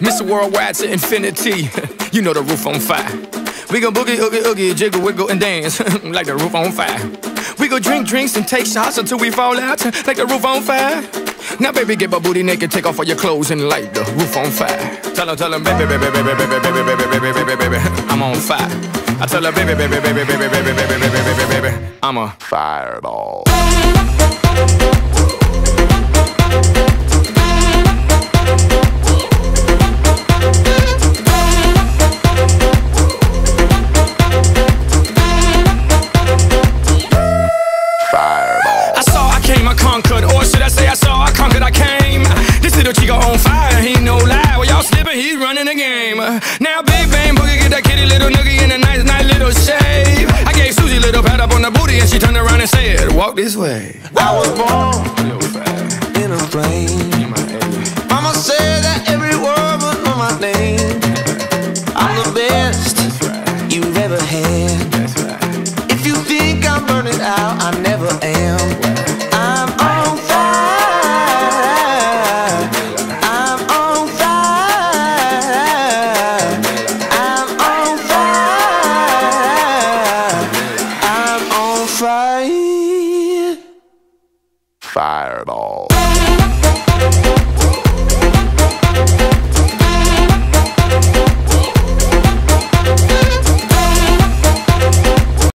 Mr. Worldwide to infinity. you know the roof on fire. We go boogie, oogie, oogie, jiggle, wiggle, and dance like the roof on fire. We go drink drinks and take shots until we fall out like the roof on fire. Now, baby, get my booty naked, take off all your clothes and light the roof on fire. Tell her, tell her, baby, baby, baby, baby, baby, baby, baby, baby, baby, baby, I'm on fire. I tell her, baby, baby, baby, baby, baby, baby, baby, baby, baby, baby, I'm a fireball. Conquered, or should I say I saw, I conquered, I came. This little chico on fire, he no lie. Well, y'all slipping, he's running the game. Now, Big Bang Boogie, get that kitty little noogie in a nice, nice little shave. I gave Susie little pat up on the booty, and she turned around and said, Walk this way. I was born in a plane. Mama said that every word would know my name. I'm the best you've ever had. If you think I'm burning out, I never am. fire at all.